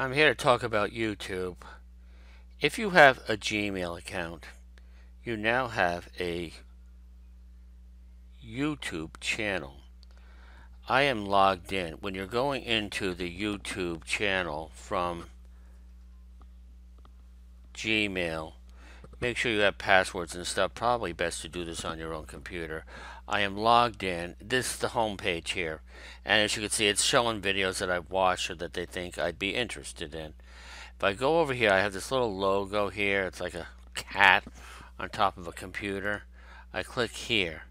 I'm here to talk about YouTube. If you have a Gmail account, you now have a YouTube channel. I am logged in. When you're going into the YouTube channel from Gmail, make sure you have passwords and stuff. Probably best to do this on your own computer. I am logged in. This is the home page here. And as you can see, it's showing videos that I've watched or that they think I'd be interested in. If I go over here, I have this little logo here. It's like a cat on top of a computer. I click here.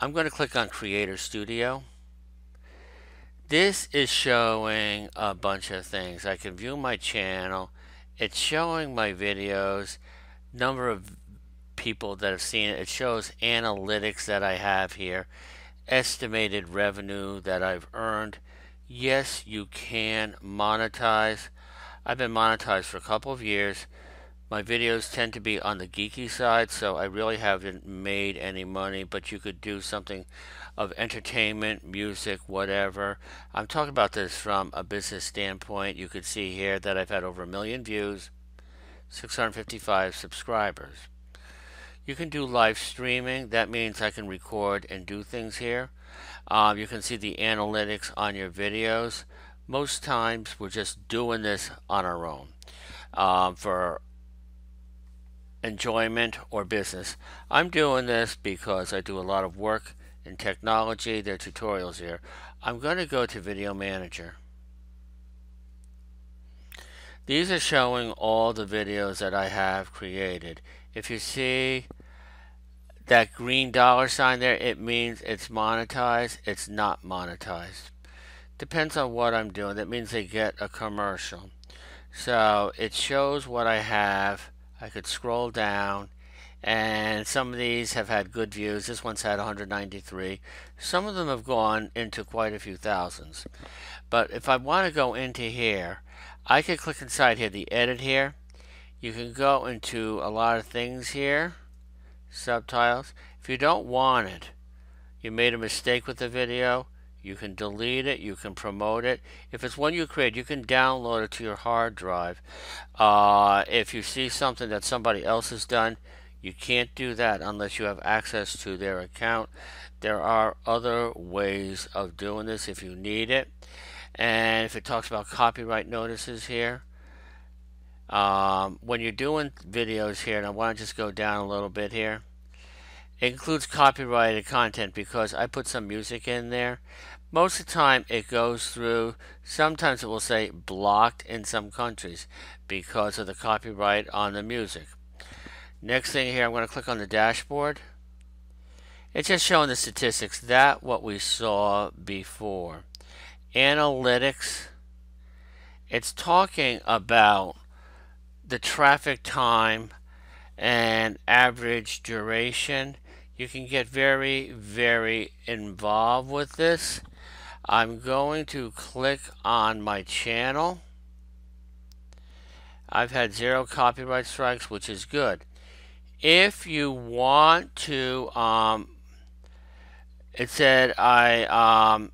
I'm going to click on Creator Studio. This is showing a bunch of things. I can view my channel. It's showing my videos, number of people that have seen it. It shows analytics that I have here, estimated revenue that I've earned. Yes, you can monetize. I've been monetized for a couple of years. My videos tend to be on the geeky side, so I really haven't made any money, but you could do something of entertainment, music, whatever. I'm talking about this from a business standpoint. You could see here that I've had over a million views, 655 subscribers. You can do live streaming. That means I can record and do things here. Um, you can see the analytics on your videos. Most times we're just doing this on our own um, for enjoyment or business. I'm doing this because I do a lot of work in technology. There are tutorials here. I'm going to go to Video Manager. These are showing all the videos that I have created. If you see that green dollar sign there, it means it's monetized. It's not monetized. Depends on what I'm doing. That means they get a commercial. So it shows what I have. I could scroll down and some of these have had good views. This one's had 193. Some of them have gone into quite a few thousands. But if I want to go into here, I could click inside here, the edit here. You can go into a lot of things here subtitles. If you don't want it, you made a mistake with the video, you can delete it, you can promote it. If it's one you create, you can download it to your hard drive. Uh, if you see something that somebody else has done, you can't do that unless you have access to their account. There are other ways of doing this if you need it. And if it talks about copyright notices here, um, when you're doing videos here, and I want to just go down a little bit here, it includes copyrighted content because I put some music in there. Most of the time it goes through, sometimes it will say blocked in some countries because of the copyright on the music. Next thing here, I'm going to click on the dashboard. It's just showing the statistics, that what we saw before. Analytics, it's talking about the traffic time and average duration. You can get very, very involved with this. I'm going to click on my channel. I've had zero copyright strikes, which is good. If you want to, um, it said I um,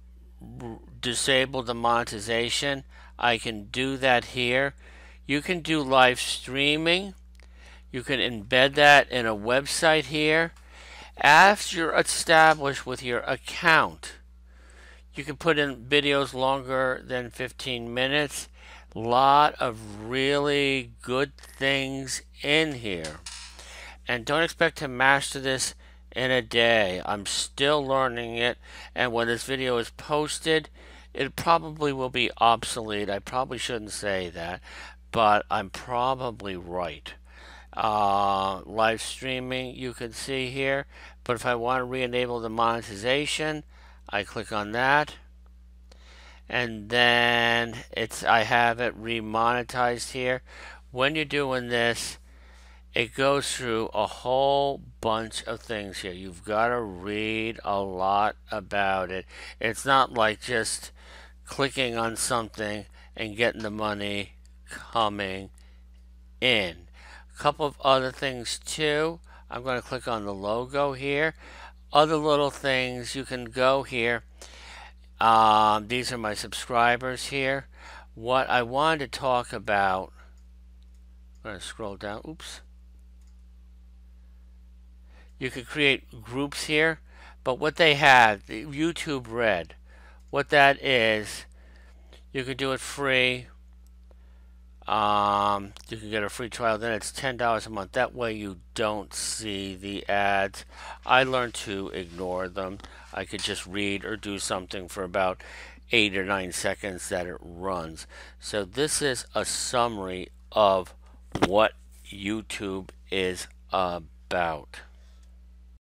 disable the monetization. I can do that here. You can do live streaming. You can embed that in a website here. After you're established with your account, you can put in videos longer than 15 minutes. Lot of really good things in here. And don't expect to master this in a day. I'm still learning it, and when this video is posted, it probably will be obsolete. I probably shouldn't say that, but I'm probably right. Uh, live streaming, you can see here, but if I want to re-enable the monetization, I click on that, and then it's I have it remonetized here. When you're doing this, it goes through a whole bunch of things here. You've got to read a lot about it. It's not like just clicking on something and getting the money coming in. A couple of other things too. I'm going to click on the logo here. Other little things, you can go here. Um, these are my subscribers here. what I wanted to talk about, I'm going to scroll down, oops. You could create groups here, but what they have, the YouTube Red, what that is, you can do it free. Um, you can get a free trial. Then it's ten dollars a month. That way you don't see the ads. I learned to ignore them. I could just read or do something for about eight or nine seconds that it runs. So this is a summary of what YouTube is about.